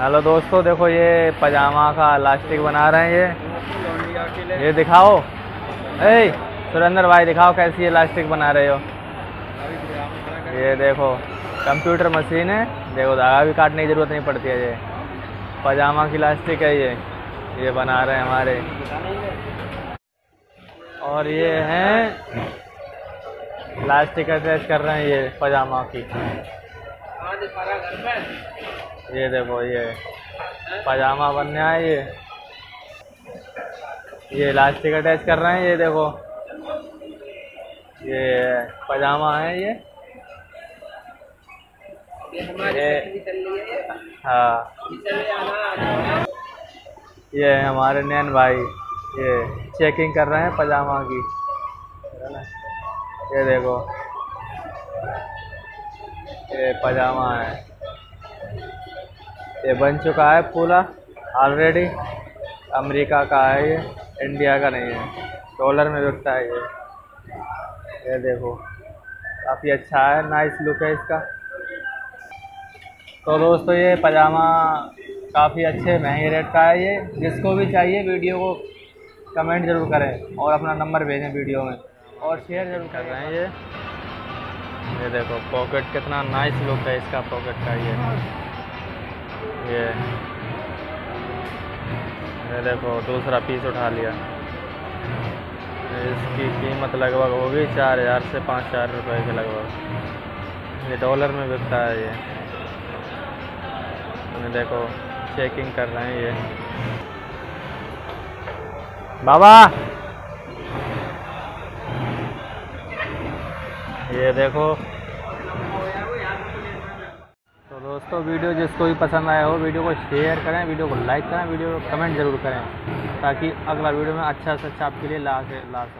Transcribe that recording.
Hello दोस्तों, देखो ये पजामा का इलास्टिक बना रहे हैं ये। ये दिखाओ। ए सुरेंद्र भाई, दिखाओ कैसी इलास्टिक बना रहे हो। ये देखो कंप्यूटर मशीन है। देखो, धागा भी काटने की ज़रूरत नहीं पड़ती है ये। पजामा की इलास्टिक है ये। ये बना रहे हैं हमारे। और ये हैं इलास्टिक अटैच कर रहे हैं ये पजामा की। ये देखो ये पजामा बनने आए ये। ये इलास्टिक अटैच कर रहे हैं ये देखो। ये पजामा है ये। ये हाँ ये। हमारे नैन भाई। ये चेकिंग कर रहे हैं पजामा की। ये देखो। ये पजामा है। ये बन चुका है पूरा। ऑलरेडी अमेरिका का है ये इंडिया का नहीं है। डॉलर में बिकता है ये। ये देखो, काफ़ी अच्छा है नाइस लुक है इसका। तो दोस्तों, ये पजामा काफ़ी अच्छे, महँगे रेट का है ये। जिसको भी चाहिए वीडियो को कमेंट ज़रूर करें और अपना नंबर भेजें वीडियो में। और शेयर ज़रूर कर रहे हैं ये। ये देखो पॉकेट कितना नाइस लुक है इसका पॉकेट का ये। ये। ये देखो, दूसरा पीस उठा लिया। इसकी कीमत लगभग होगी चार हज़ार से पाँच हज़ार रुपये के लगभग। ये डॉलर में बिकता है ये। ये देखो चेकिंग कर रहे हैं ये। बाबा! ये देखो। तो दोस्तों, वीडियो जिसको भी पसंद आया हो, वीडियो को शेयर करें, वीडियो को लाइक करें, वीडियो को कमेंट ज़रूर करें, ताकि अगला वीडियो में अच्छा से अच्छा आपके लिए ला के ला सकूँ